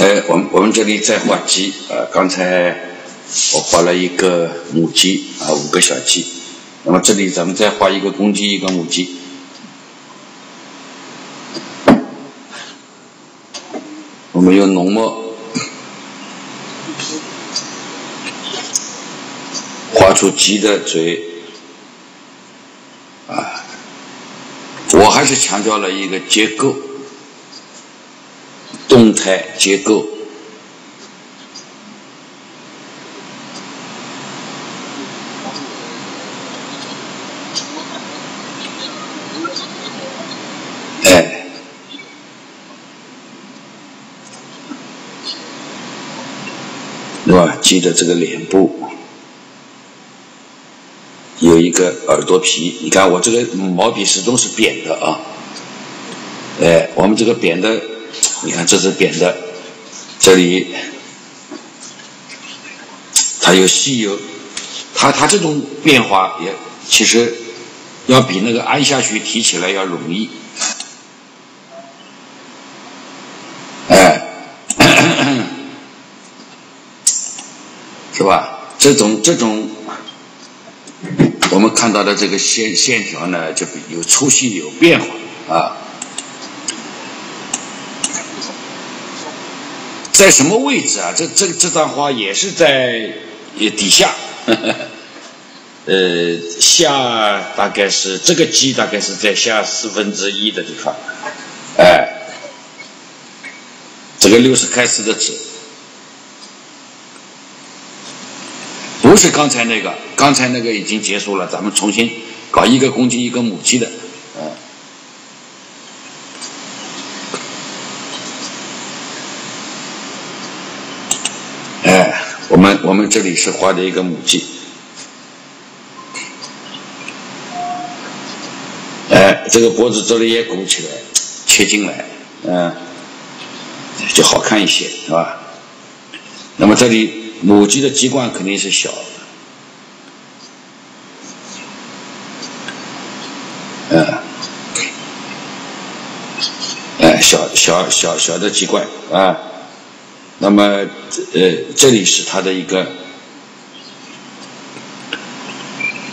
哎，我们我们这里在画鸡啊，刚才我画了一个母鸡啊，五个小鸡。那么这里咱们再画一个公鸡，一个母鸡。我们用浓墨画出鸡的嘴啊，我我还是强调了一个结构。动态结构，哎，是吧？记得这个脸部有一个耳朵皮，你看我这个毛笔始终是扁的啊，哎，我们这个扁的。你看，这是扁的，这里它有细有，它它这种变化也其实要比那个按下去提起来要容易，哎，是吧？这种这种我们看到的这个线线条呢，就比有粗细有变化啊。在什么位置啊？这这这张画也是在底下，呃，下大概是这个鸡大概是在下四分之一的地方，哎，这个六十开始的纸，不是刚才那个，刚才那个已经结束了，咱们重新搞一个公鸡一个母鸡的。哎我们我们这里是画的一个母鸡，哎，这个脖子这里也鼓起来，切进来，嗯，就好看一些，是吧？那么这里母鸡的鸡冠肯定是小，嗯，哎，小小小小的鸡冠啊。那么，呃，这里是它的一个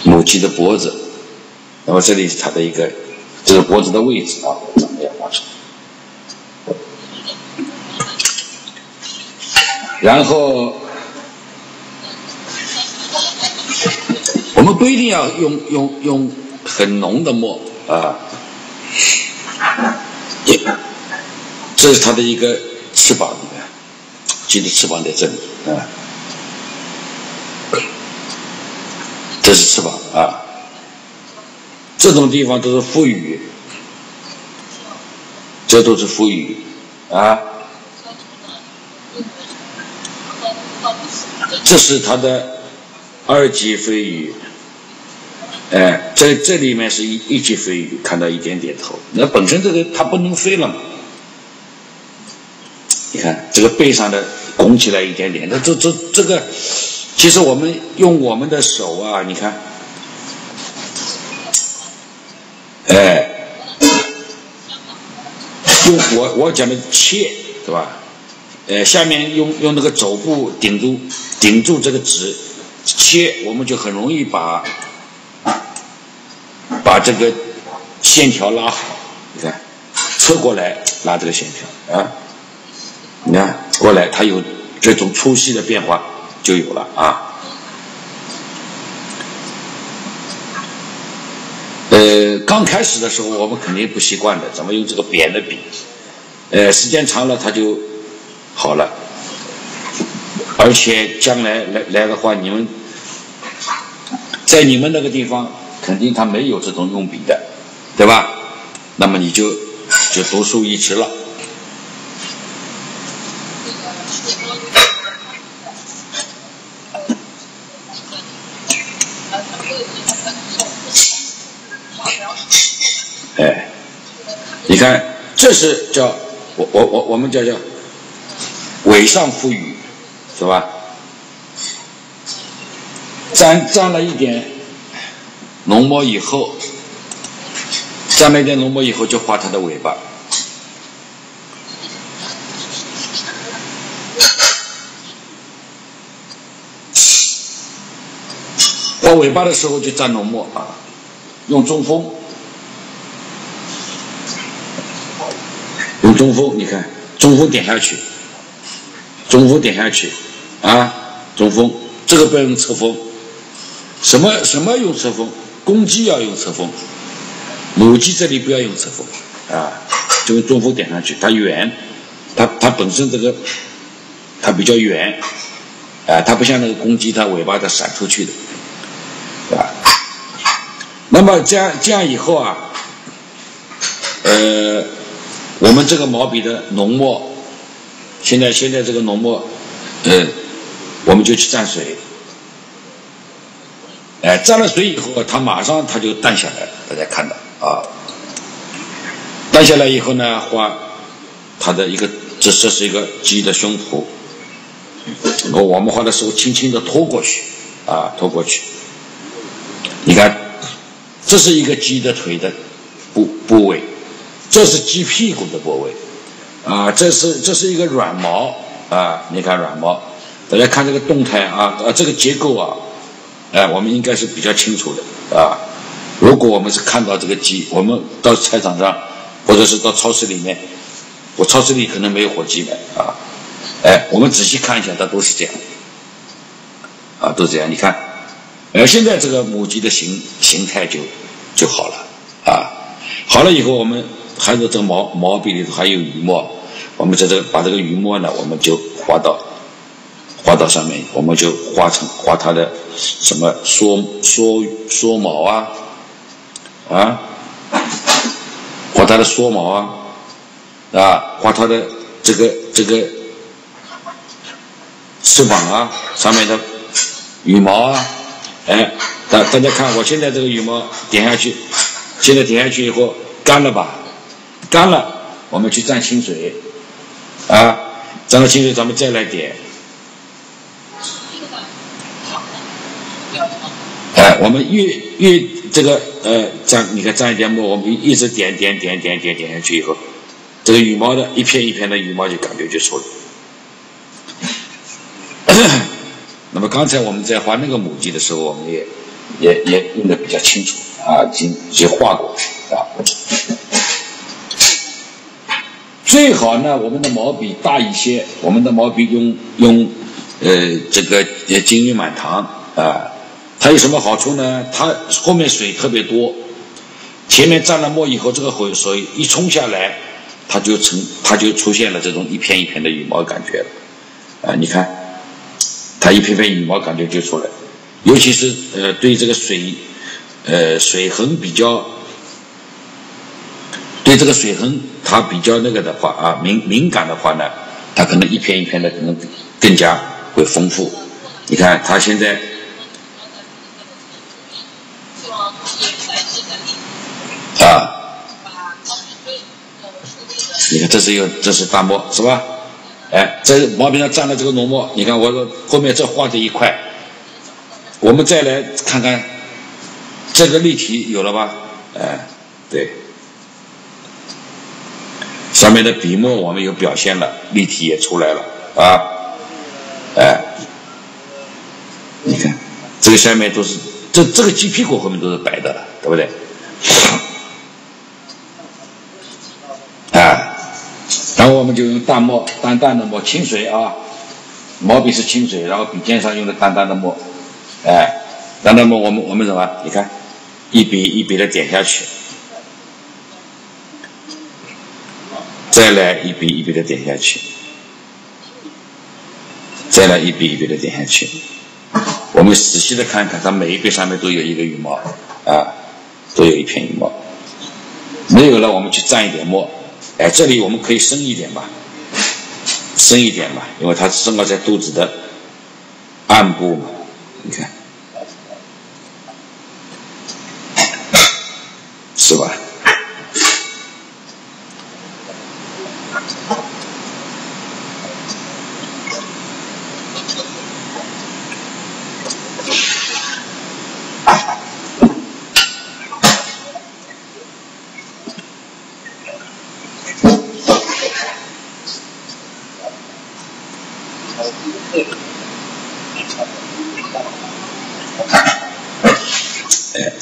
母鸡的脖子，那么这里是它的一个，这是脖子的位置啊，咱们要画出。然后，我们不一定要用用用很浓的墨啊，这是它的一个翅膀。鸡的翅膀在这里，啊，这是翅膀啊，这种地方都是腹羽，这都是腹羽啊，这是它的二级飞羽，哎，在这里面是一一级飞羽，看到一点点头，那本身这个它不能飞了嘛。你看这个背上的拱起来一点点，这这这这个，其实我们用我们的手啊，你看，哎，用我我讲的切对吧？呃，下面用用那个肘部顶住顶住这个纸切，我们就很容易把把这个线条拉好。你看，侧过来拉这个线条啊。你看过来，它有这种粗细的变化就有了啊。呃，刚开始的时候我们肯定不习惯的，怎么用这个扁的笔？呃，时间长了它就好了。而且将来来来的话，你们在你们那个地方肯定他没有这种用笔的，对吧？那么你就就独树一帜了。这是叫，我我我我们叫叫尾上赋羽是吧？沾沾了一点浓墨以后，沾了一点浓墨以后就画它的尾巴。画尾巴的时候就蘸浓墨啊，用中锋。中锋，你看中锋点下去，中锋点下去啊，中锋，这个不要用侧锋，什么什么用侧锋？公鸡要用侧锋，母鸡这里不要用侧锋啊，就用中锋点上去，它圆，它它本身这个它比较圆，啊，它不像那个公鸡，它尾巴它闪出去的。啊，那么这样这样以后啊，呃，我们这个毛笔的浓墨，现在现在这个浓墨，呃，我们就去蘸水，哎，蘸了水以后，它马上它就淡下来，大家看到啊，淡下来以后呢，画它的一个，这这是一个鸡的胸脯，我我们画的时候轻轻的拖过去，啊，拖过去。你看，这是一个鸡的腿的部部位，这是鸡屁股的部位，啊，这是这是一个软毛。啊，你看软毛，大家看这个动态啊，啊，这个结构啊，哎，我们应该是比较清楚的。啊。如果我们是看到这个鸡，我们到菜场上或者是到超市里面，我超市里可能没有火鸡卖啊，哎，我们仔细看一下，它都是这样，啊，都是这样，你看。而现在这个母鸡的形形态就就好了。啊，好了以后我们还有这个毛毛笔里头还有余墨，我们在这把这个余墨呢，我们就画到画到上面，我们就画成画它的什么缩缩缩毛啊啊，画它的缩毛啊啊，画它的这个这个翅膀啊上面的羽毛啊。哎，大大家看，我现在这个羽毛点下去，现在点下去以后干了吧？干了，我们去蘸清水，啊，蘸了清水，咱们再来点。哎，我们越越这个呃蘸，你看蘸一点墨，我们一直点点点点点点下去以后，这个羽毛的一片一片的羽毛就感觉就出了。那么刚才我们在画那个母鸡的时候，我们也也也用的比较清楚啊，已经已经画过最好呢，我们的毛笔大一些，我们的毛笔用用呃这个金玉满堂啊，它有什么好处呢？它后面水特别多，前面蘸了墨以后，这个水水一冲下来，它就成它就出现了这种一片一片的羽毛感觉了啊，你看。它一片片羽毛感觉就出来，尤其是呃对这个水，呃水痕比较，对这个水痕它比较那个的话啊敏敏感的话呢，它可能一片一片的可能更加会丰富。你看它现在，啊，你看这是有这是大墨是吧？哎，在毛笔上蘸了这个浓墨，你看我说后面这画这一块，我们再来看看这个立体有了吧？哎，对，上面的笔墨我们有表现了，立体也出来了啊，哎，你看这个下面都是这这个鸡屁股后面都是白的了，对不对？啊然后我们就用淡墨，淡淡的墨，清水啊，毛笔是清水，然后笔尖上用的淡淡的墨，哎，淡淡墨，我们我们什么？你看，一笔一笔的点下去，再来一笔一笔的点下去，再来一笔一笔的点下去，我们仔细的看看，它每一笔上面都有一个羽毛啊，都有一片羽毛，没有了，我们去蘸一点墨。哎，这里我们可以深一点吧，深一点吧，因为它正好在肚子的暗部嘛，你看，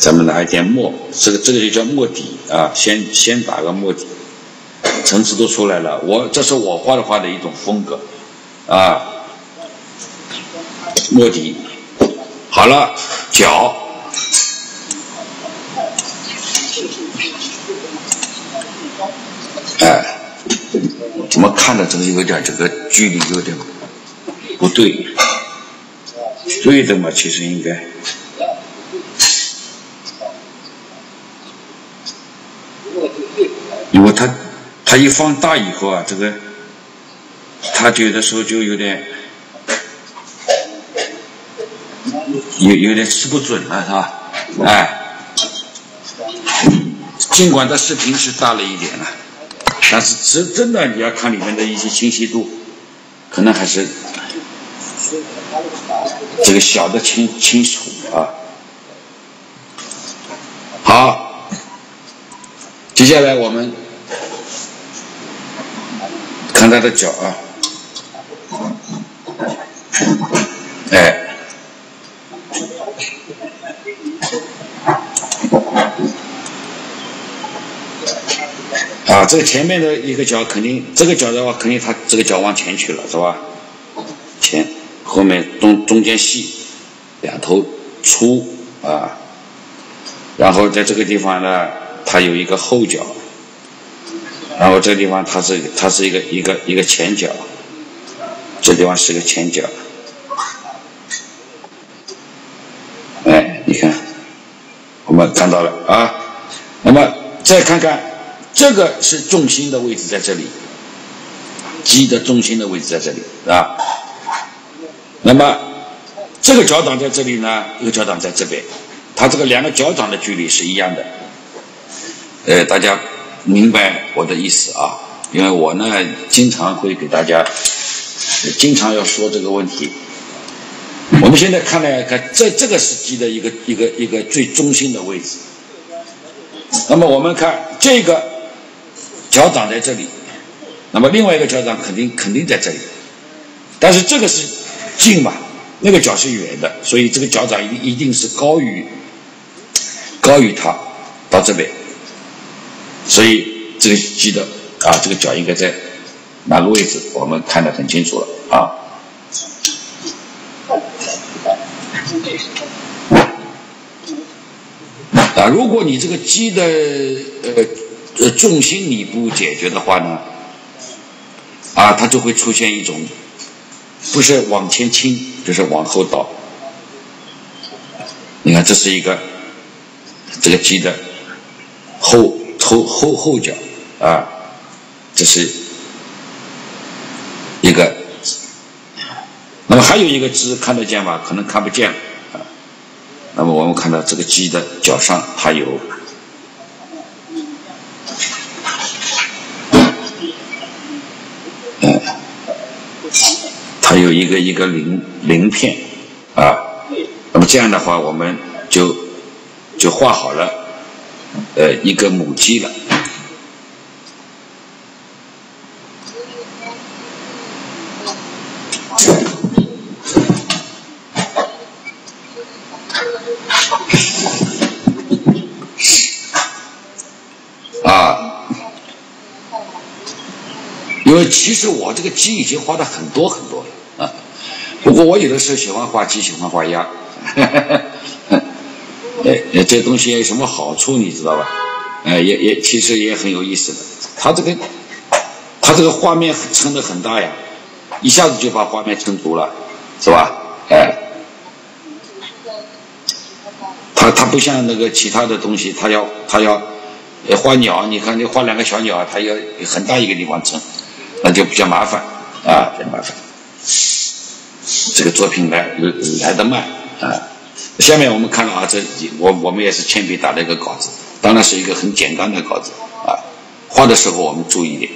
咱们拿一点墨，这个这个就叫墨底啊，先先打个墨底，层次都出来了。我这是我画的画的一种风格啊，墨底好了，脚，哎，怎么看着这个有点这个距离有点不对，对的嘛，其实应该。因为他他一放大以后啊，这个他有的时候就有点有有点吃不准了，是吧？哎，尽管它视频是大了一点了，但是真真的你要看里面的一些清晰度，可能还是这个小的清清楚啊。好，接下来我们。看他的脚啊，哎，啊，这个前面的一个脚肯定，这个脚的话肯定他这个脚往前去了，是吧？前，后面中中间细，两头粗啊，然后在这个地方呢，它有一个后脚。然后这个地方它是它是一个一个一个前脚，这地方是个前脚，哎，你看，我们看到了啊。那么再看看这个是重心的位置在这里，鸡的重心的位置在这里啊。那么这个脚掌在这里呢，一个脚掌在这边，它这个两个脚掌的距离是一样的。呃，大家。明白我的意思啊，因为我呢经常会给大家，经常要说这个问题。我们现在看来看，在这个是鸡的一个一个一个最中心的位置。那么我们看这个脚掌在这里，那么另外一个脚掌肯定肯定在这里，但是这个是近嘛，那个脚是远的，所以这个脚掌一一定是高于高于它到这边。所以这个鸡的啊，这个脚应该在哪个位置？我们看得很清楚了啊。啊，如果你这个鸡的呃呃重心你不解决的话呢，啊，它就会出现一种不是往前倾，就是往后倒。你看，这是一个这个鸡的后。后后后脚啊，这是一个。那么还有一个字看得见吗？可能看不见啊。那么我们看到这个鸡的脚上，它有，它有一个一个鳞鳞片啊。那么这样的话，我们就就画好了。呃，一个母鸡了。啊，因为其实我这个鸡已经画的很多很多了啊。不过我有的时候喜欢画鸡，喜欢画鸭。哎，这东西有什么好处？你知道吧？哎，也也其实也很有意思的。它这个，它这个画面撑得很大呀，一下子就把画面撑足了，是吧？哎，它它不像那个其他的东西，它要它要画鸟，你看你画两个小鸟，它要很大一个地方撑，那就比较麻烦啊，比较麻烦。这个作品来来得慢啊。下面我们看到啊，这我我们也是铅笔打了一个稿子，当然是一个很简单的稿子啊。画的时候我们注意点，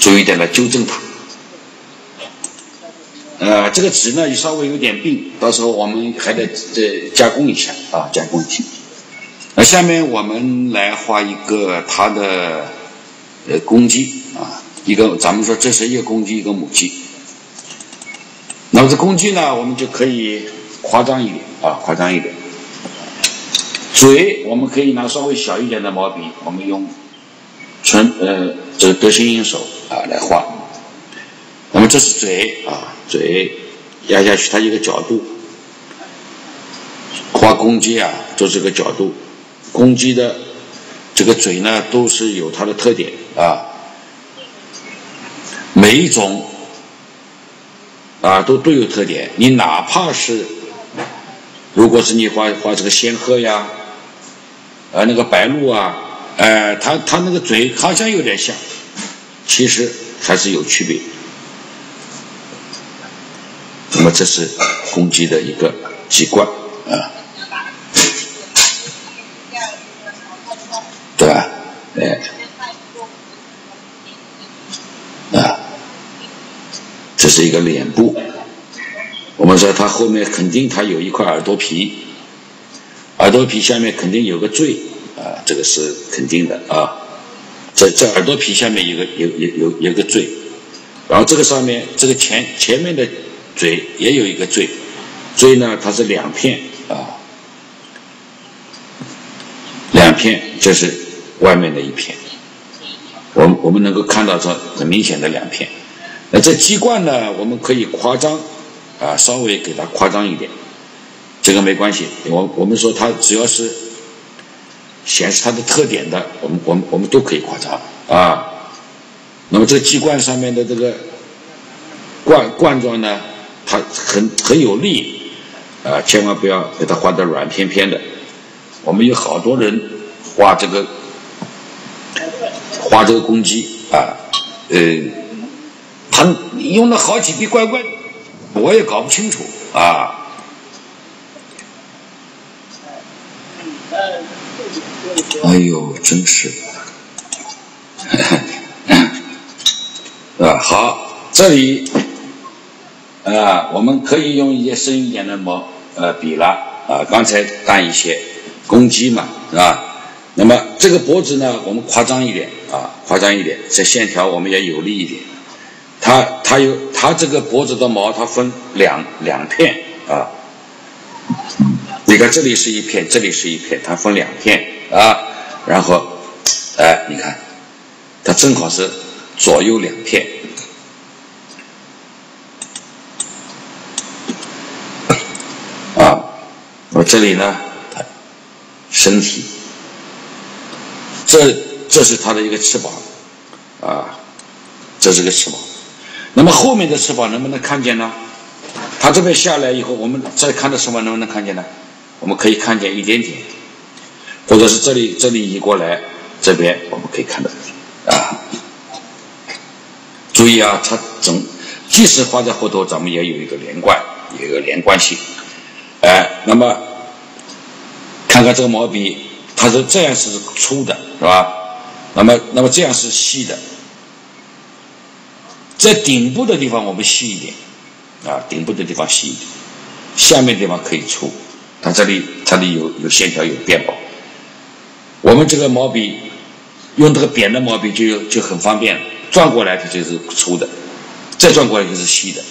注意点来纠正它。呃，这个纸呢也稍微有点病，到时候我们还得再加工一下啊，加工一下。那下面我们来画一个它的呃公鸡啊，一个咱们说这是一个公鸡，一个母鸡。那么这公鸡呢，我们就可以。夸张一点啊，夸张一点。嘴我们可以拿稍微小一点的毛笔，我们用纯呃这个得心应手啊来画。那么这是嘴啊，嘴压下去它一个角度，画公鸡啊，就这个角度，公鸡的这个嘴呢都是有它的特点啊，每一种啊都都有特点，你哪怕是如果是你画画这个仙鹤呀。呃，那个白鹭啊，呃，它它那个嘴好像有点像，其实还是有区别。那么这是公鸡的一个习惯啊，对吧？哎，啊，这是一个脸部。我们说它后面肯定它有一块耳朵皮。耳朵皮下面肯定有个坠啊，这个是肯定的啊。在在耳朵皮下面有个有有有有个坠，然后这个上面这个前前面的嘴也有一个坠，坠呢它是两片啊，两片就是外面的一片，我们我们能够看到这很明显的两片。那这鸡冠呢，我们可以夸张啊，稍微给它夸张一点。这个没关系，我我们说它只要是显示它的特点的，我们我们我们都可以夸张啊。那么这个鸡冠上面的这个冠冠状呢，它很很有力啊，千万不要给它画的软偏偏的。我们有好多人画这个画这个公鸡啊，呃，他用了好几笔怪怪，我也搞不清楚啊。哎呦，真是，啊，好，这里啊，我们可以用一些深一点的毛呃笔了啊，刚才淡一些，公鸡嘛，是吧？那么这个脖子呢，我们夸张一点啊，夸张一点，这线条我们也有力一点。它它有它这个脖子的毛，它分两两片啊。你看这里是一片，这里是一片，它分两片啊，然后，哎，你看，它正好是左右两片啊。我这里呢，它身体，这这是它的一个翅膀啊，这是个翅膀。那么后面的翅膀能不能看见呢？它这边下来以后，我们再看的翅膀能不能看见呢？我们可以看见一点点，或者是这里这里移过来，这边我们可以看到啊。注意啊，它整即使画在后头，咱们也有一个连贯，有一个连贯性。哎，那么看看这个毛笔，它是这样是粗的，是吧？那么那么这样是细的，在顶部的地方我们细一点啊，顶部的地方细一点，下面地方可以粗。它这里，它里有有线条，有变薄。我们这个毛笔用这个扁的毛笔就就很方便，转过来它就是粗的，再转过来就是细的。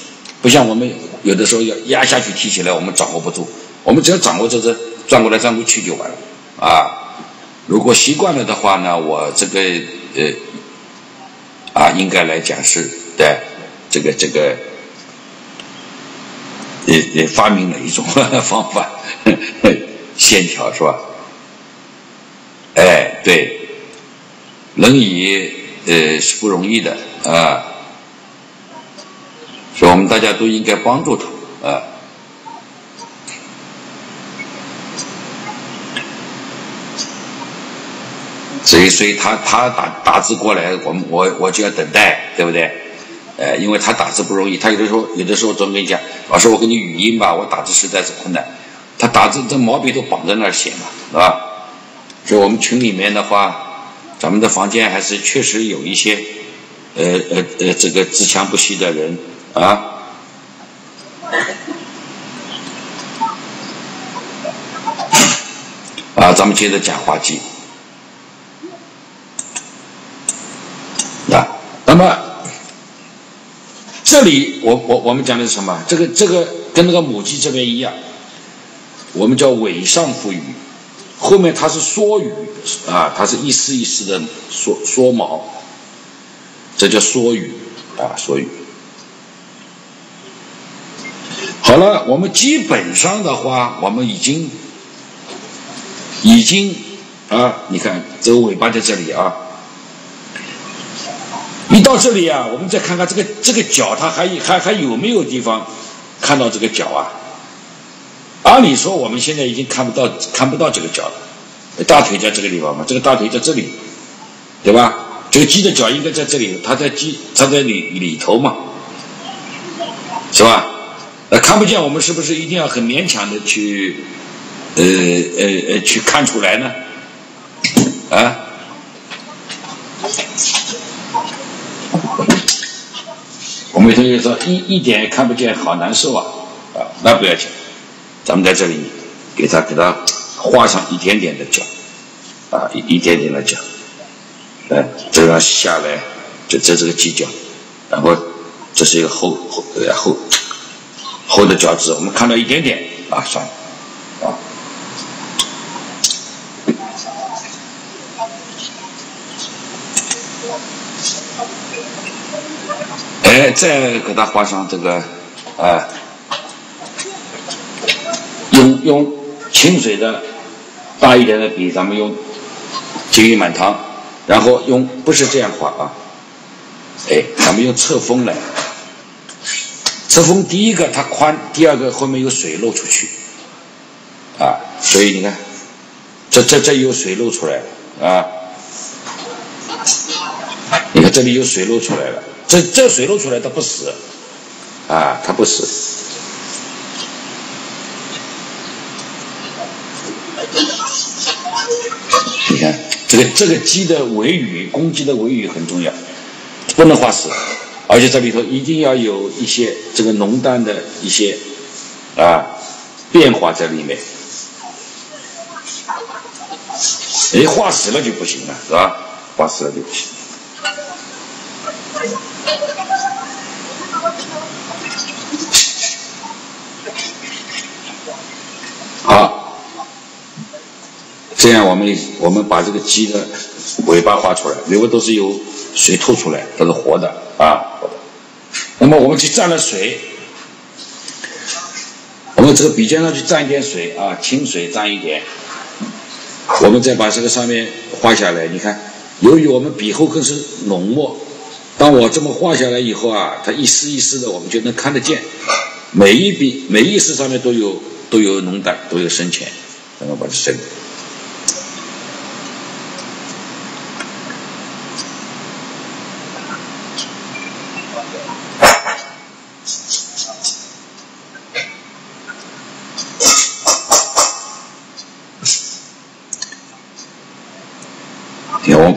不像我们有的时候要压下去提起来，我们掌握不住。我们只要掌握这这转过来转过去就完了啊。如果习惯了的话呢，我这个呃啊，应该来讲是对这个这个。也也发明了一种方法，线条是吧？哎，对，轮椅呃是不容易的啊，所以我们大家都应该帮助他啊。所以，所以他他打打字过来，我们我我就要等待，对不对？呃，因为他打字不容易，他有的时候有的时候总跟你讲，老师我给你语音吧，我打字实在是困难。他打字这毛笔都绑在那儿写嘛，是吧？所以我们群里面的话，咱们的房间还是确实有一些，呃呃呃，这个自强不息的人啊。啊，咱们接着讲话机。啊，那么。这里我我我们讲的是什么？这个这个跟那个母鸡这边一样，我们叫尾上浮羽，后面它是缩羽啊，它是一丝一丝的缩缩毛，这叫缩羽啊，缩羽。好了，我们基本上的话，我们已经已经啊，你看这个尾巴在这里啊，一到这里啊，我们再看看这个这个脚，它还还还有没有地方看到这个脚啊？按理说我们现在已经看不到看不到这个脚了，大腿在这个地方嘛，这个大腿在这里，对吧？这个鸡的脚应该在这里，它在鸡它在里里头嘛，是吧？呃，看不见，我们是不是一定要很勉强的去，呃呃呃，去看出来呢？啊？有同学说一一点也看不见，好难受啊！啊，那不要紧，咱们在这里给他给他画上一点点的角，啊，一一点点的角，来，这样下来，就这是个犄角，然后这是一个后后然后。后的角质，我们看到一点点啊，算了哎，再给它画上这个啊，用用清水的大一点的笔，咱们用金玉满堂，然后用不是这样画啊，哎，咱们用侧锋来。侧锋第一个它宽，第二个后面有水漏出去，啊，所以你看，这这这有水漏出来了啊，你看这里有水漏出来了，这这水漏出来它不死，啊，它不死，你看这个这个鸡的尾羽，公鸡的尾羽很重要，不能化死。而且这里头一定要有一些这个浓淡的一些啊变化在里面，哎，化死了就不行了，是吧？化死了就不行。好，这样我们我们把这个鸡的尾巴画出来，如果都是有水吐出来，都是活的啊。那么我们去蘸了水，我们这个笔尖上去蘸一点水啊，清水蘸一点，我们再把这个上面画下来。你看，由于我们笔后更是浓墨，当我这么画下来以后啊，它一丝一丝的，我们就能看得见，每一笔每一丝上面都有都有浓淡，都有深浅，咱们把它深。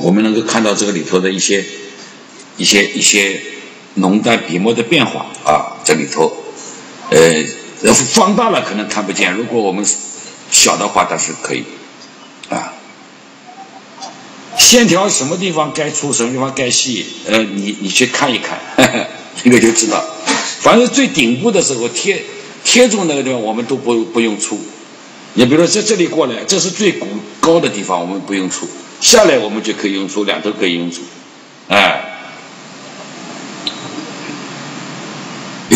我们能够看到这个里头的一些、一些、一些浓淡笔墨的变化啊，这里头，呃，放大了可能看不见，如果我们小的话，它是可以啊。线条什么地方该粗，什么地方该细，呃，你你去看一看，那个就知道。反正最顶部的时候贴贴住那个地方，我们都不不用粗。你比如说在这里过来，这是最高高的地方，我们不用粗。下来我们就可以用出，两头可以用出，哎，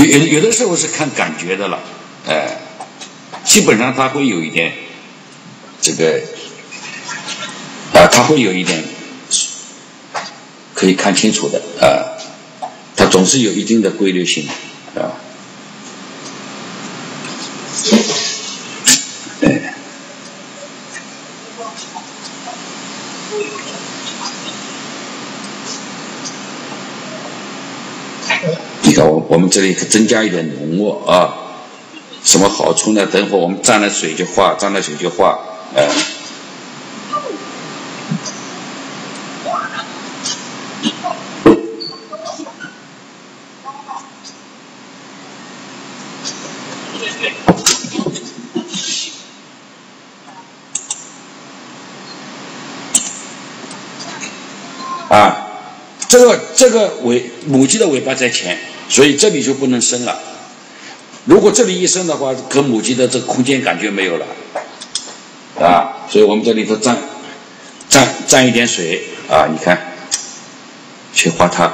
有有的时候是看感觉的了，哎，基本上他会有一点，这个，啊，他会有一点可以看清楚的，啊，它总是有一定的规律性的，啊。我们这里可增加一点浓墨啊，什么好处呢？等会我们沾了水就画，沾了水就画，哎。啊，这个这个尾母鸡的尾巴在前。所以这里就不能伸了。如果这里一伸的话，跟母鸡的这个空间感觉没有了，啊，所以我们这里头蘸蘸蘸一点水啊，你看，去画它。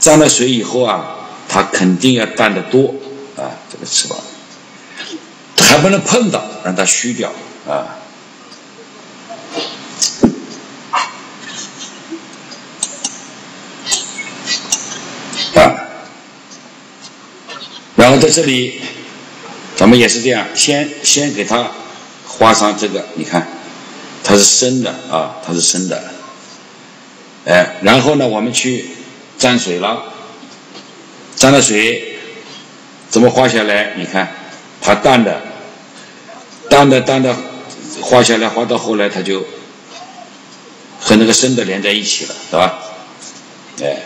蘸了水以后啊，它肯定要淡得多啊，这个翅膀还不能碰到，让它虚掉啊。然在这里，咱们也是这样，先先给它画上这个，你看，它是生的啊，它是生的，哎，然后呢，我们去沾水了，沾了水，怎么画下来？你看，它淡的，淡的淡的，画下来，画到后来，它就和那个生的连在一起了，是吧？哎。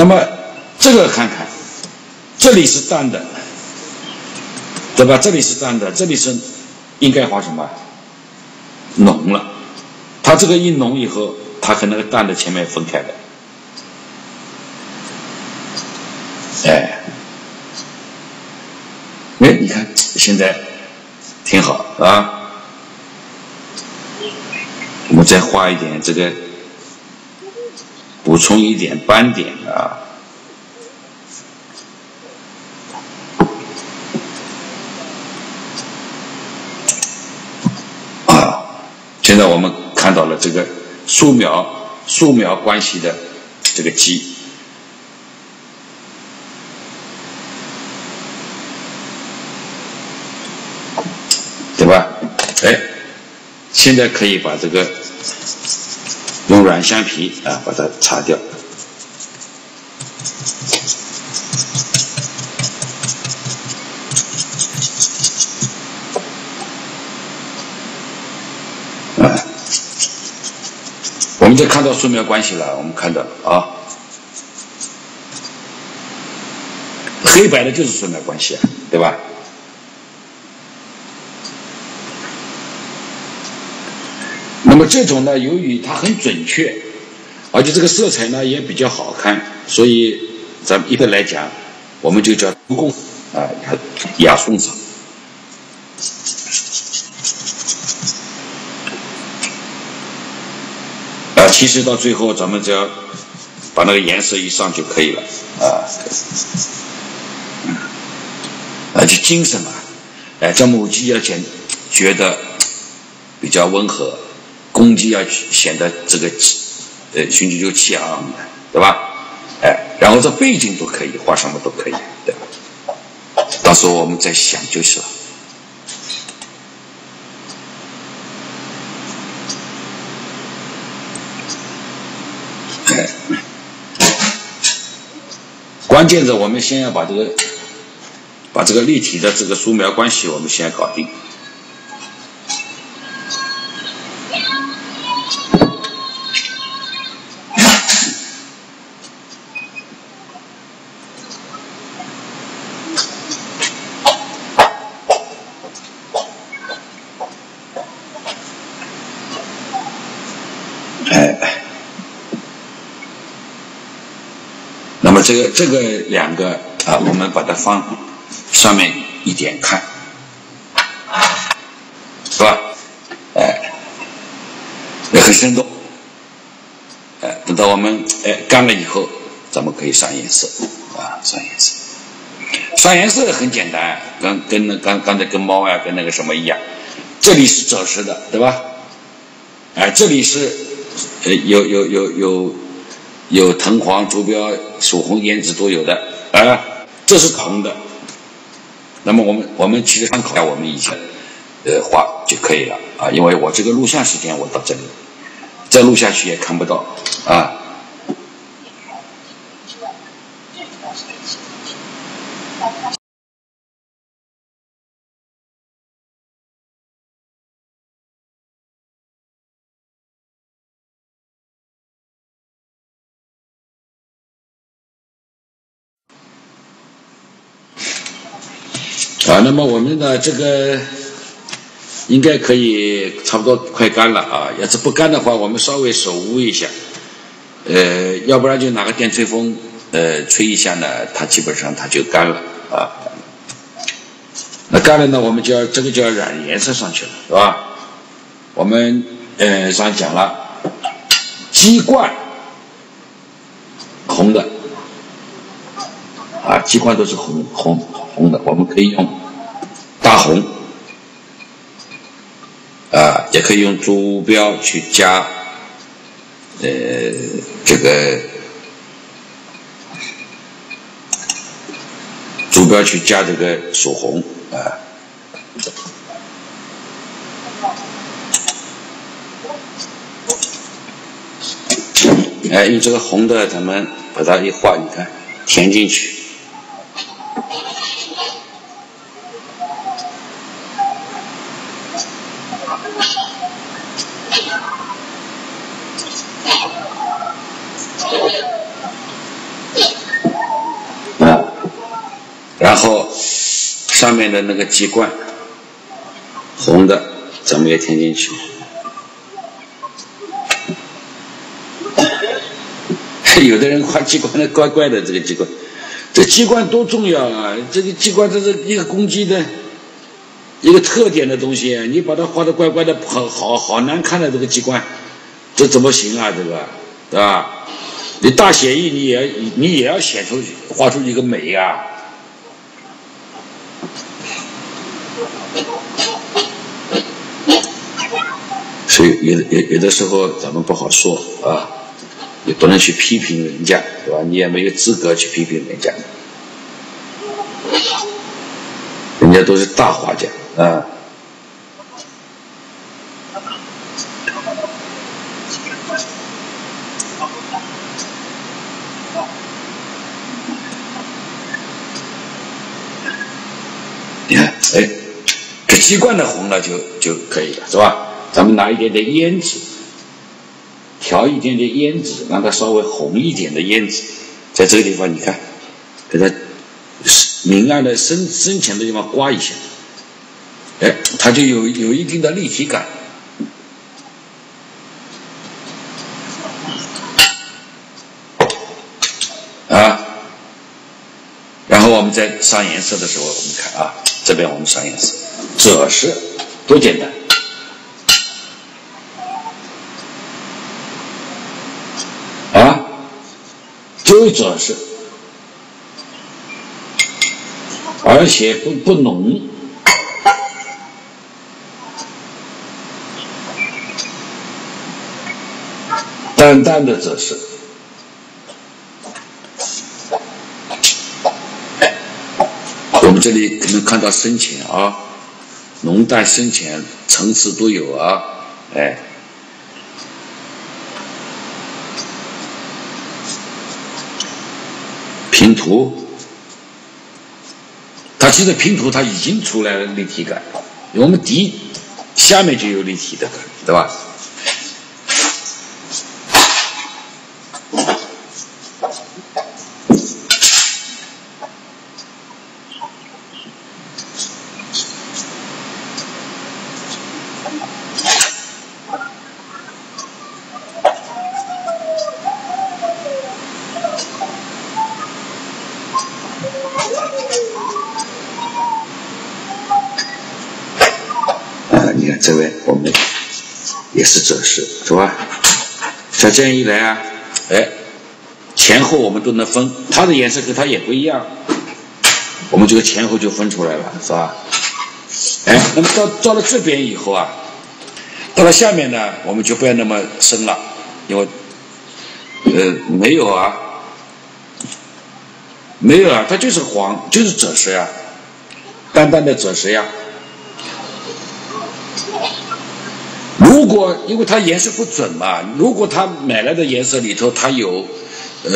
那么这个看看，这里是淡的，对吧？这里是淡的，这里是应该画什么？浓了。它这个一浓以后，它和那个淡的前面分开的。哎，哎，你看现在挺好啊。我们再画一点这个。补充一点斑点啊！啊，现在我们看到了这个素描素描关系的这个鸡，对吧？哎，现在可以把这个。用软橡皮啊，把它擦掉。啊，我们就看到素描关系了。我们看到啊，黑白的就是素描关系啊，对吧？那么这种呢，由于它很准确，而且这个色彩呢也比较好看，所以咱们一般来讲，我们就叫工啊，雅颂上。啊，其实到最后咱们只要把那个颜色一上就可以了啊，而且精神嘛，哎，这母鸡要简觉得比较温和。攻击要显得这个，呃，雄赳赳气昂昂的，对吧？哎，然后这背景都可以画什么都可以，对吧？到时候我们再想就是了。关键是我们先要把这个，把这个立体的这个素描关系我们先搞定。这个这个两个啊，我们把它放上面一点看，是吧？哎，也很生动。哎，等到我们哎干了以后，咱们可以上颜色啊，上颜色。上颜色很简单，跟跟那刚刚才跟猫呀，跟那个什么一样。这里是赭石的，对吧？哎，这里是呃有有有有。有藤黄、竹标、曙红、胭脂都有的啊，这是铜的。那么我们我们其实参考一下我们以前呃画就可以了啊，因为我这个录像时间我到这里，再录下去也看不到啊。啊，那么我们的这个应该可以差不多快干了啊。要是不干的话，我们稍微手捂一下，呃，要不然就拿个电吹风，呃，吹一下呢，它基本上它就干了啊。那干了呢，我们就要这个就要染颜色上去了，是吧？我们呃上讲了，鸡冠红的啊，鸡冠都是红红红的，我们可以用红啊，也可以用主标去加呃这个主标去加这个曙红啊。哎，用这个红的，咱们把它一画，你看填进去。啊，然后上面的那个鸡冠，红的，咱们也填进去。有的人画机关的怪怪的，这个机关，这机关多重要啊！这个机关这是一个公鸡的一个特点的东西，你把它画的怪怪的，好好好难看的这个机关，这怎么行啊？这个，对吧？你大写意你也你也要写出画出一个美呀。所以有有有的时候咱们不好说啊。也不能去批评人家，对吧？你也没有资格去批评人家，人家都是大画家啊。你看，哎，这鸡冠的红了就就可以了，是吧？咱们拿一点点胭脂。调一点点胭脂，让它稍微红一点的胭脂，在这个地方你看，给它明暗的深深浅的地方刮一下，哎，它就有有一定的立体感啊。然后我们在上颜色的时候，我们看啊，这边我们上颜色，赭石多简单。都赭石，而且不不浓，淡淡的赭石。我们这里可能看到深浅啊，浓淡深浅层次都有啊，哎。拼图，它其实拼图它已经出来了立体感，我们底下面就有立体的感，对吧？这位我们也是，是吧？像这样一来啊，哎，前后我们都能分，它的颜色跟它也不一样，我们这个前后就分出来了，是吧？哎，那么到到了这边以后啊，到了下面呢，我们就不要那么深了，因为呃没有啊，没有啊，它就是黄，就是赭石呀，淡淡的赭石呀。如果因为它颜色不准嘛，如果他买来的颜色里头它有，呃，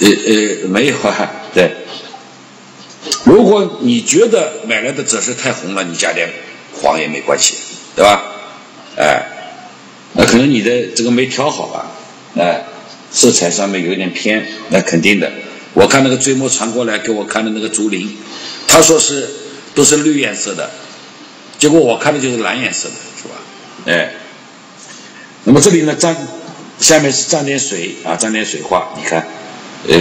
呃呃没有啊，对。如果你觉得买来的赭石太红了，你加点黄也没关系，对吧？哎，那可能你的这个没调好吧？哎，色彩上面有点偏，那肯定的。我看那个追梦传过来给我看的那个竹林，他说是都是绿颜色的，结果我看的就是蓝颜色的，是吧？哎，那么这里呢沾下面是沾点水啊，沾点水画，你看，呃，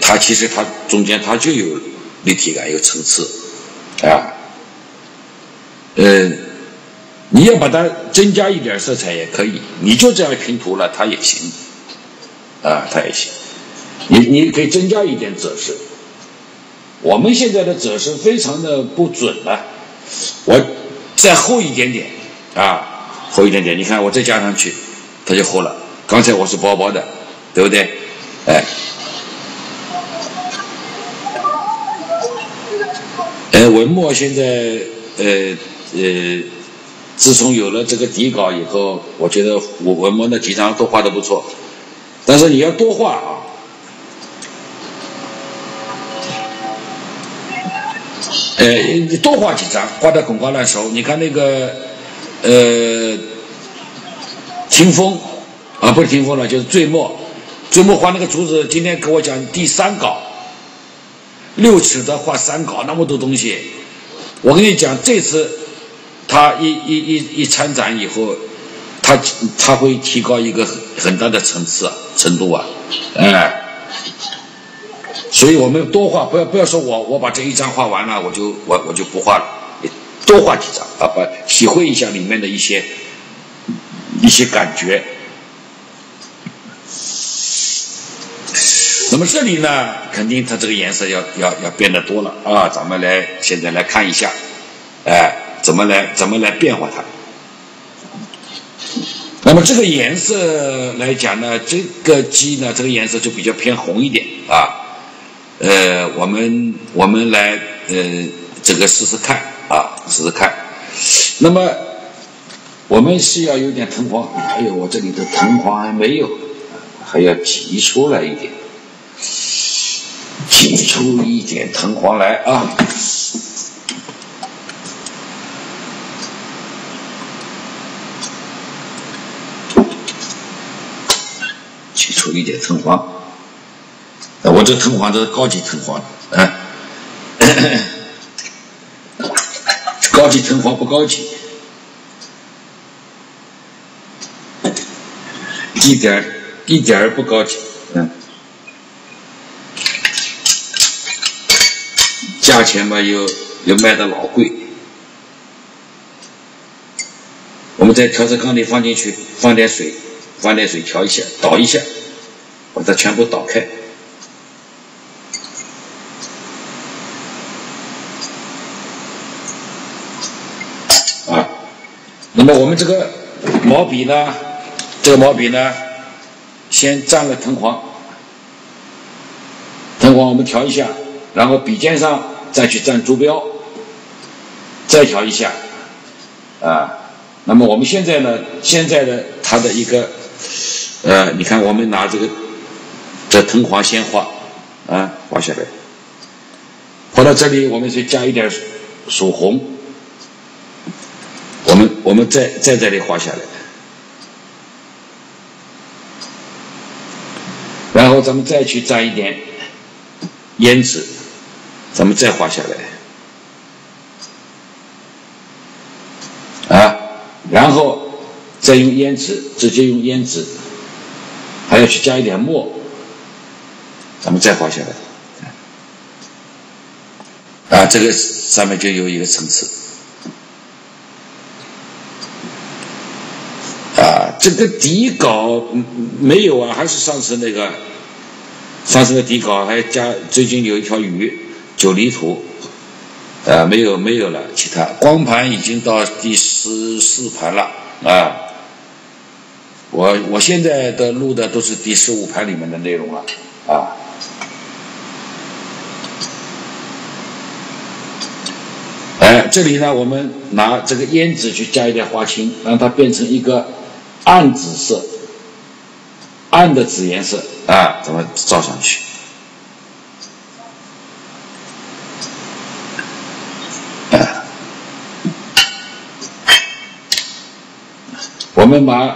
它其实它中间它就有立体感，有层次啊，嗯。你要把它增加一点色彩也可以，你就这样平涂了，它也行，啊，它也行。你你可以增加一点折饰。我们现在的折饰非常的不准了，我再厚一点点，啊，厚一点点。你看我再加上去，它就厚了。刚才我是薄薄的，对不对？哎，哎，文墨现在呃呃。自从有了这个底稿以后，我觉得我文墨那几张都画的不错，但是你要多画啊，呃，你多画几张，画的滚瓜烂熟。你看那个，呃，听风啊，不是听风了，就是醉墨，醉墨画那个竹子，今天给我讲第三稿，六尺的画三稿，那么多东西，我跟你讲这次。他一一一一参展以后，他他会提高一个很很大的层次程度啊，哎，所以我们多画，不要不要说我我把这一张画完了，我就我我就不画了，多画几张啊，把体会一下里面的一些一些感觉。那么这里呢，肯定它这个颜色要要要变得多了啊，咱们来现在来看一下，哎。怎么来怎么来变化它？那么这个颜色来讲呢，这个鸡呢，这个颜色就比较偏红一点啊。呃，我们我们来呃这个试试看啊，试试看。那么我们是要有点藤黄，哎呦，我这里的藤黄还没有，还要挤出来一点，挤出一点藤黄来啊。挤出一点藤黄，这藤黄都是高级藤黄，啊，高级藤黄不高级，一点一点儿不高级，嗯，价钱嘛又又卖的老贵，我们在调色缸里放进去，放点水，放点水调一下，倒一下。把它全部倒开啊！那么我们这个毛笔呢？这个毛笔呢，先蘸了藤黄，藤黄我们调一下，然后笔尖上再去蘸竹标，再调一下啊。那么我们现在呢？现在的它的一个呃，你看我们拿这个。这藤黄先画，啊，画下来。画到这里，我们再加一点曙红。我们我们再在这里画下来，然后咱们再去蘸一点胭脂，咱们再画下来，啊，然后再用胭脂，直接用胭脂，还要去加一点墨。咱们再画下来，啊，这个上面就有一个层次，啊，这个底稿没有啊，还是上次那个，上次的底稿还加，最近有一条鱼，九里图，啊，没有没有了，其他光盘已经到第十四盘了，啊，我我现在的录的都是第十五盘里面的内容了，啊。哎，这里呢，我们拿这个胭脂去加一点花青，让它变成一个暗紫色，暗的紫颜色啊，咱们照上去。我们把啊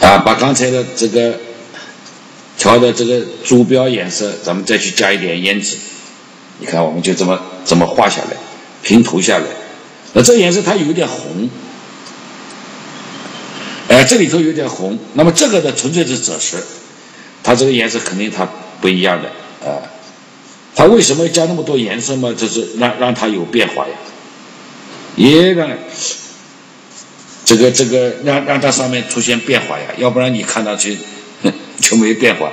把把刚才的这个调的这个主标颜色，咱们再去加一点胭脂，你看我们就这么这么画下来，平涂下来。那这颜色它有点红，哎，这里头有点红。那么这个的纯粹是赭石，它这个颜色肯定它不一样的啊。它为什么要加那么多颜色嘛？就是让让它有变化呀，也让这个这个让让它上面出现变化呀。要不然你看上去 就没变化，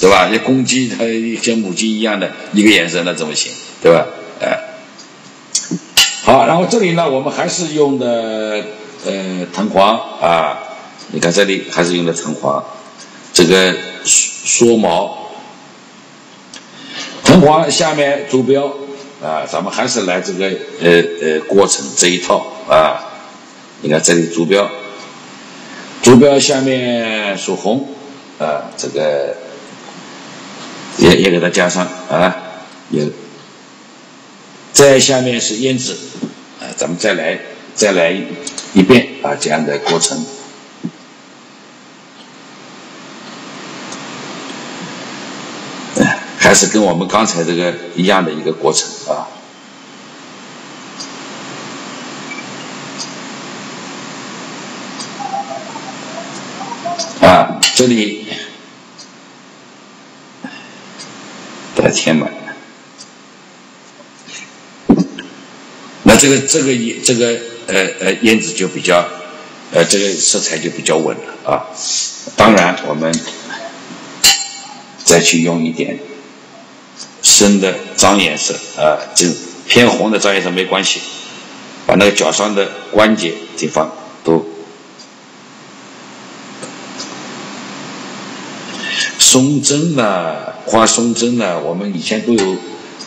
对吧？那公鸡它像母鸡一样的一个颜色，那怎么行？对吧？哎。好，然后这里呢，我们还是用的呃藤黄啊，你看这里还是用的藤黄，这个缩毛，藤黄下面竹标啊，咱们还是来这个呃呃过程这一套。啊，你看这里竹标，竹标下面属红。啊，这个也也给它加上啊，也。在下面是胭脂，啊，咱们再来再来一遍啊，这样的过程，还是跟我们刚才这个一样的一个过程啊，啊，这里把它填满。这个这个胭这个呃呃胭脂就比较，呃这个色彩就比较稳了啊。当然我们再去用一点深的脏颜色啊，就偏红的脏颜色没关系，把那个脚上的关节地方都松针呢，画松针呢，我们以前都有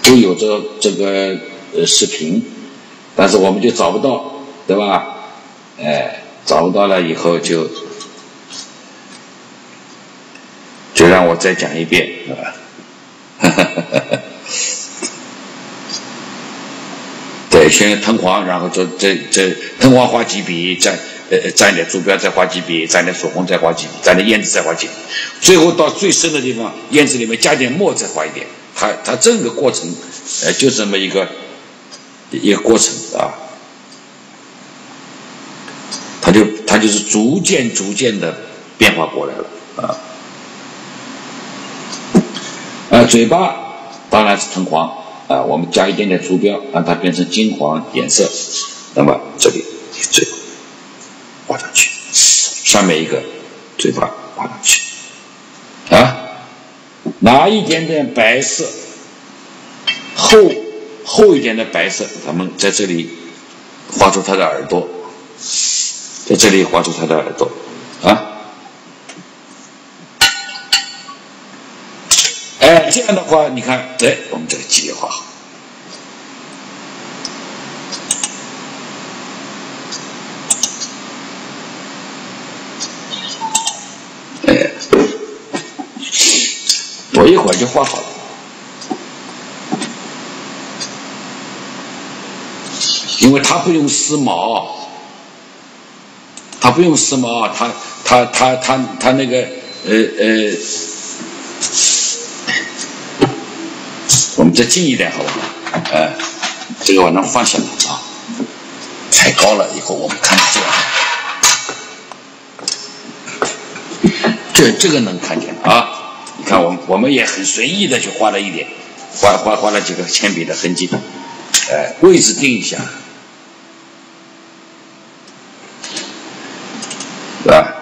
都有这这个呃视频。但是我们就找不到，对吧？哎，找不到了以后就就让我再讲一遍，是吧？对，先藤黄，然后这这这藤黄画几笔，再呃蘸点朱标，再画几笔，蘸点曙红，再画几笔，蘸点胭脂，再画几笔，最后到最深的地方，胭脂里面加点墨，再画一点。它它整个过程，呃，就这么一个。一个过程啊，它就它就是逐渐逐渐的变化过来了啊，啊，嘴巴当然是藤黄啊，我们加一点点朱标，让它变成金黄颜色，那么这里嘴巴画上去，上面一个嘴巴画上去，啊，拿一点点白色厚。厚一点的白色，咱们在这里画出它的耳朵，在这里画出它的耳朵，啊，哎，这样的话，你看，哎，我们这个鸡也画好，哎，不一会儿就画好了。因为它不用丝毛，它不用丝毛，它它它它它那个呃呃，我们再近一点好不好？哎，这个往那放下来啊，太高了，以后我们看不见。这这个能看见啊？你看，我我们也很随意的就画了一点，画画画了几个铅笔的痕迹，哎，位置定一下。是吧？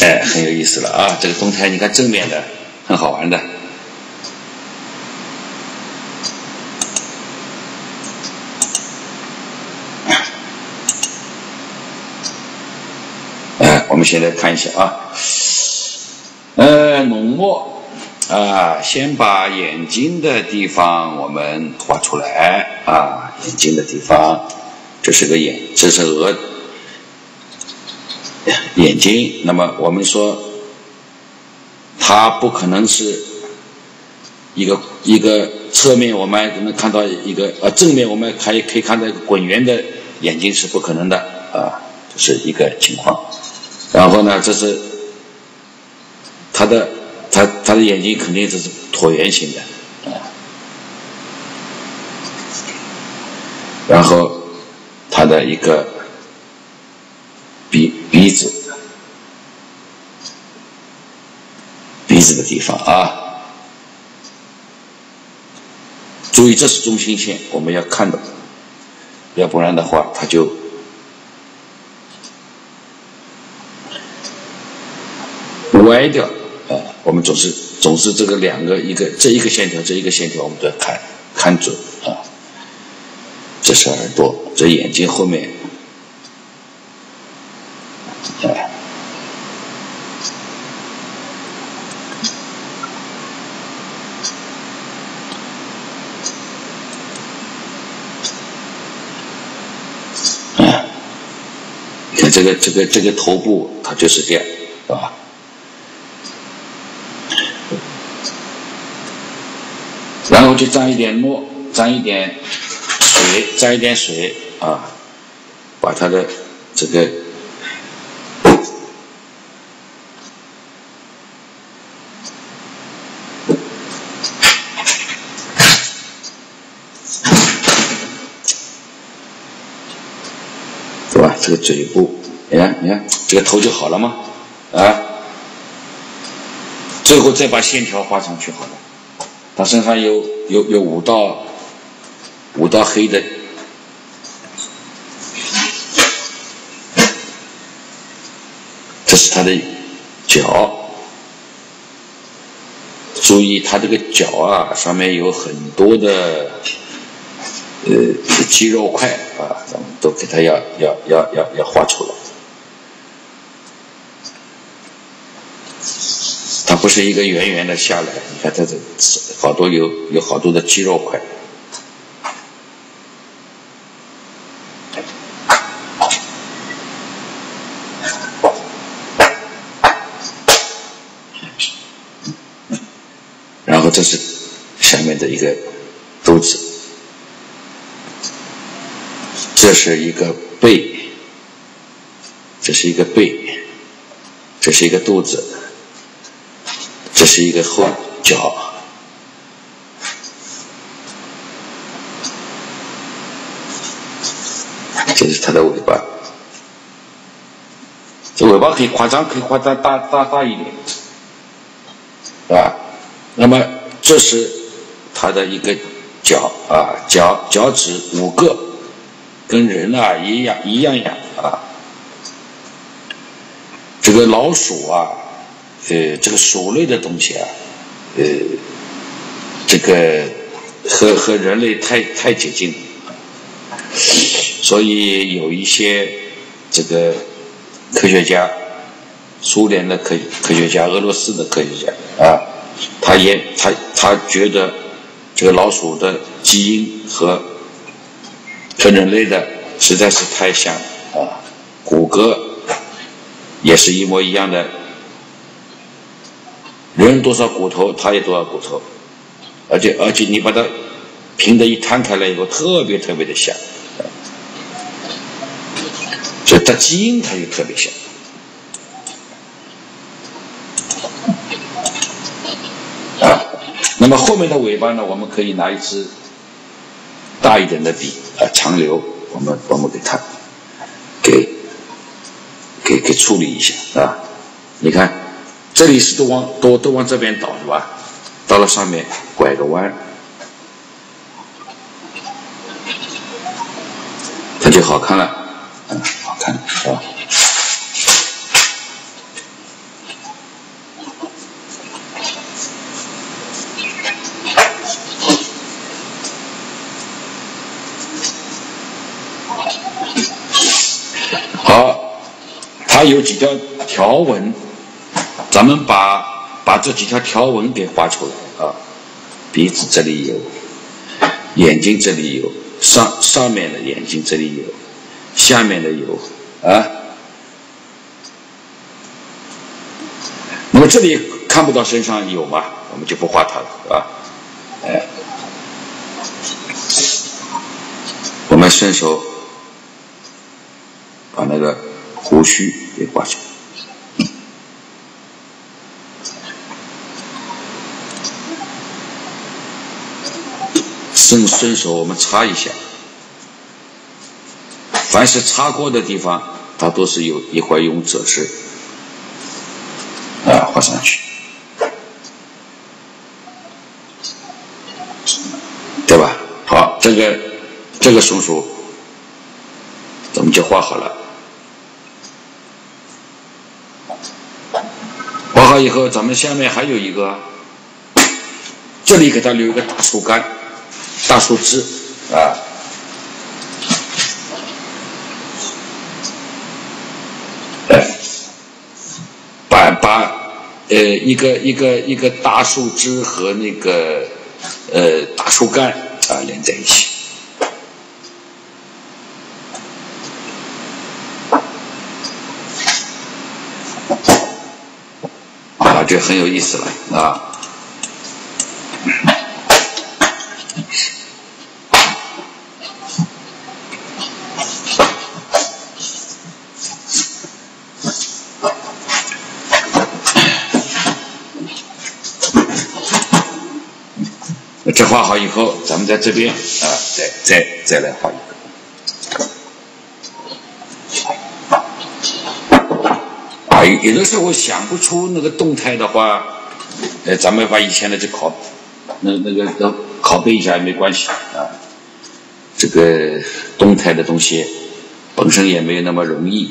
哎，很有意思了啊！这个动态，你看正面的，很好玩的。哎，我们现在看一下啊，呃，浓墨啊，先把眼睛的地方我们画出来啊，眼睛的地方。这是个眼，这是额眼睛。那么我们说，它不可能是一个一个侧面，我们能看到一个呃正面，我们还可以看到一个滚圆的眼睛是不可能的。啊，这是一个情况。然后呢，这是他的他他的眼睛肯定这是椭圆形的啊。然后他的一个鼻鼻子鼻子的地方啊。注意，这是中心线，我们要看到，要不然的话，它就歪掉。啊，我们总是总是这个两个一个这一个线条，这一个线条，我们都要看看准啊。这是耳朵，这眼睛后面。这个这个这个头部它就是这样，是吧？然后就沾一点墨，沾一点水，沾一点水啊，把它的这个。是吧这个嘴部，你看，你看，这个头就好了吗？啊，最后再把线条画上去好了。他身上有有有五道五道黑的，这是他的脚。注意，他这个脚啊，上面有很多的。呃，肌肉块啊，咱们都给它要要要要要画出来。不是一个圆圆的下来，你看它这好多有有好多的肌肉块。然后这是下面的一个肚子。这是一个背，这是一个背，这是一个肚子，是一个后脚，这是它的尾巴。这尾巴可以夸张，可以夸张大大大一点，是吧？那么这是它的一个脚啊，脚脚趾五个。跟人啊一样一样样啊，这个老鼠啊，呃，这个鼠类的东西啊，呃，这个和和人类太太接近，所以有一些这个科学家，苏联的科科学家、俄罗斯的科学家啊，他也他他觉得这个老鼠的基因和。和人类的实在是太像啊，骨骼也是一模一样的，人多少骨头，它也多少骨头，而且而且你把它平的一摊开来以后，特别特别的像，所以它基因它就特别像。啊，那么后面的尾巴呢，我们可以拿一支大一点的笔。啊，长流，我们我们给它给给给处理一下啊！你看，这里是都往都都往这边倒是吧？到了上面拐个弯，它就好看了，嗯，好看是吧？好它有几条条纹，咱们把把这几条条纹给画出来啊。鼻子这里有，眼睛这里有，上上面的眼睛这里有，下面的有啊。那么这里看不到身上有吗？我们就不画它了，啊？哎，我们顺手把那个胡须给刮去。顺顺手我们擦一下，凡是擦过的地方，它都是有一块用褶子啊画上去，对吧？好，这个这个松鼠我们就画好了。画好以后，咱们下面还有一个，这里给它留一个大树干。大树枝。啊，把把呃一个一个一个大树枝和那个呃大树干啊连在一起，啊，这很有意思了啊。这画好以后，咱们在这边啊，再再再来画一个。啊，有的时候想不出那个动态的话，呃，咱们把以前的就拷，那那个都拷贝一下也没关系啊。这个动态的东西本身也没有那么容易。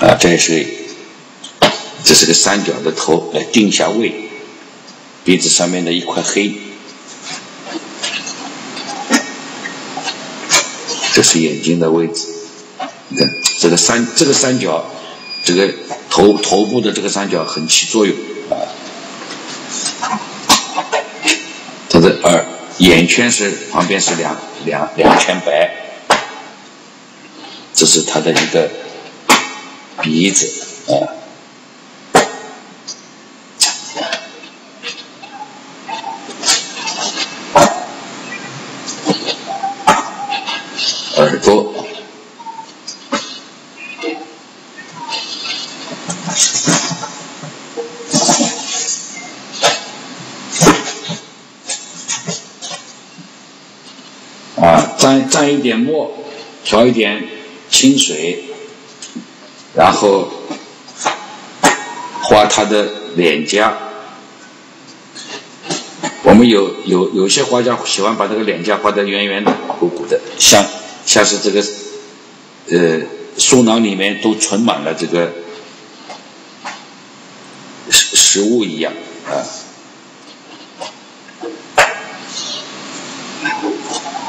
啊，这是。这是个三角的头，来定下位。鼻子上面的一块黑，这是眼睛的位置。你看这个三这个三角，这个头头部的这个三角很起作用啊。它的耳眼圈是旁边是两两两圈白，这是它的一个鼻子啊。耳朵啊，沾沾一点墨，调一点清水，然后画他的脸颊。我们有有有些画家喜欢把这个脸颊画得圆圆的、鼓鼓的，像。像是这个，呃，书囊里面都存满了这个食食物一样啊。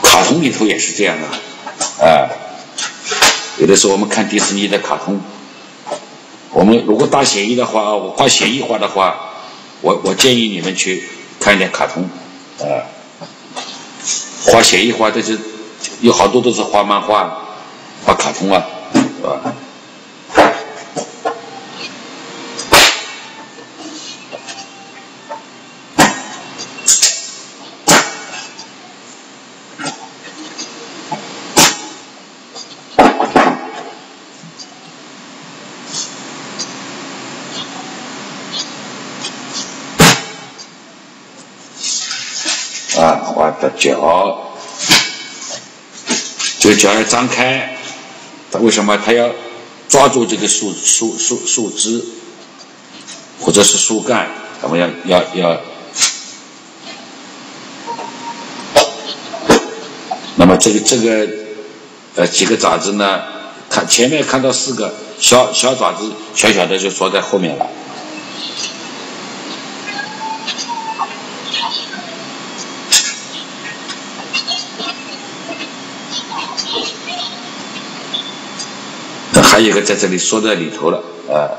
卡通里头也是这样的啊。有的时候我们看迪士尼的卡通，我们如果大写意的话，我画写意画的话，我我建议你们去看一点卡通啊。画写意画的就。有好多都是画漫画、画卡通啊，是吧？啊，画的脚。这个脚要张开，他为什么他要抓住这个树树树树枝，或者是树干？我们要要要。那么这个这个呃几个爪子呢？看前面看到四个小小爪子，小小的就缩在后面了。还有一个在这里缩在里头了，啊！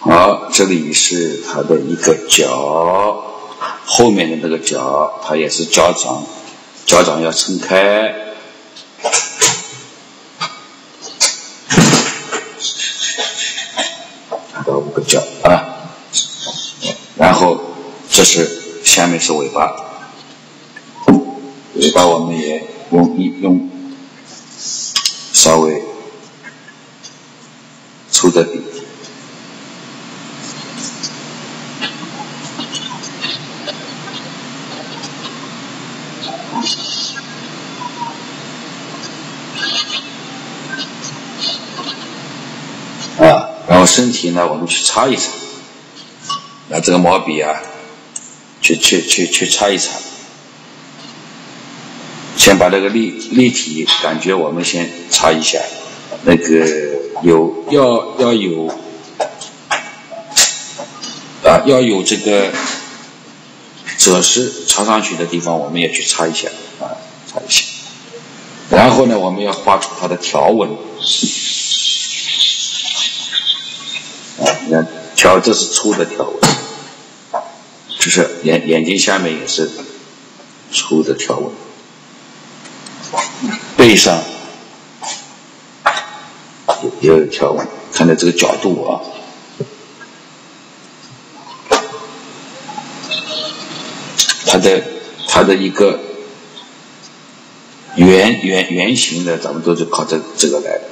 好，这里是它的一个脚，后面的那个脚，它也是脚掌，脚掌要撑开。这是下面是尾巴，尾巴我们也用一用稍微粗的笔。啊。然后身体呢，我们去擦一擦，那这个毛笔啊，去去去去擦一擦。先把那个立立体感觉，我们先擦一下。那个有要要有啊，要有这个褶饰擦上去的地方，我们也去擦一下啊，擦一下。然后呢，我们要画出它的条纹啊。你看，条这是粗的条纹，就是眼眼睛下面也是粗的条纹，背上也有条纹，看到这个角度啊，它的它的一个圆圆圆形的，咱们都是靠这这个来的。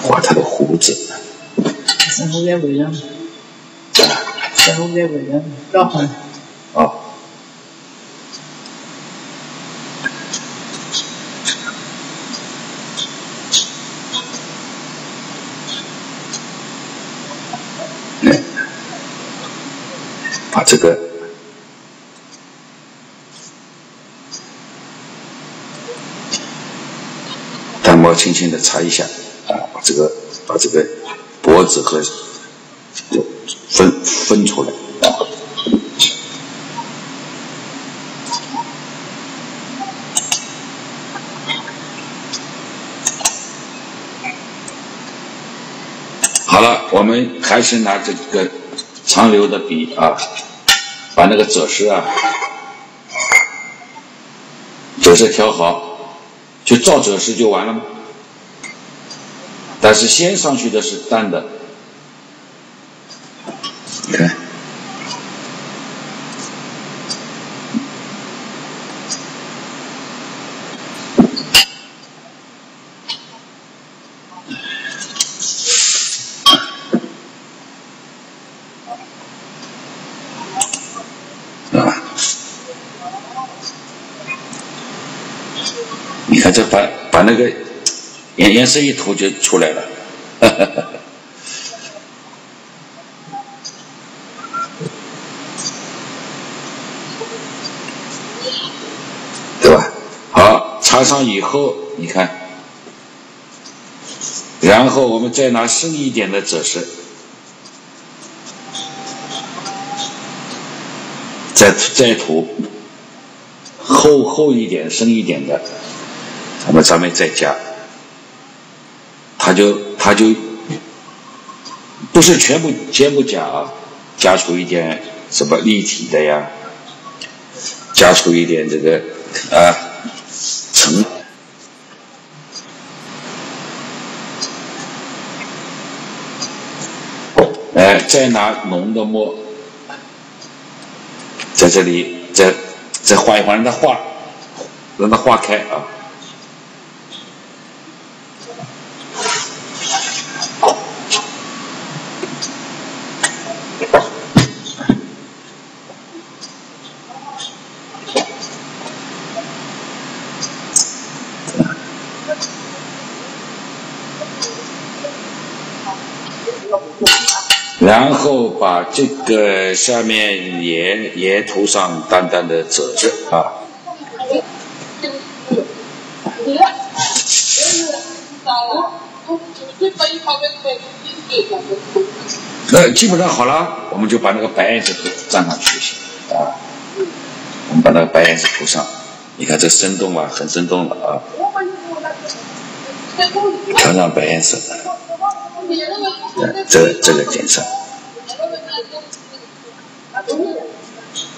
画他的胡子。生活在为人，生活在为人，老汉。啊。把这个。轻轻的擦一下，啊，把这个把这个脖子和分分出来，好了，我们还是拿这个长流的笔啊，把那个褶饰啊，褶饰调好，就照褶饰就完了？但是先上去的是淡的，你看，啊，你看这把把那个。颜色一涂就出来了，哈 哈对吧？好，擦上以后，你看，然后我们再拿深一点的赭石，再再涂。厚厚一点、深一点的，那么咱们再加。就他就不是全部全部加啊，加出一点什么立体的呀，加出一点这个啊层，哎，再拿浓的墨在这里再再画一画，让它化，让它化开啊。然后把这个下面也也涂上淡淡的褶子啊。那基本上好了，我们就把那个白颜色蘸上去就行啊。我们把那个白颜色涂上，你看这生动啊，很生动了啊。调上白颜色，这这个颜色。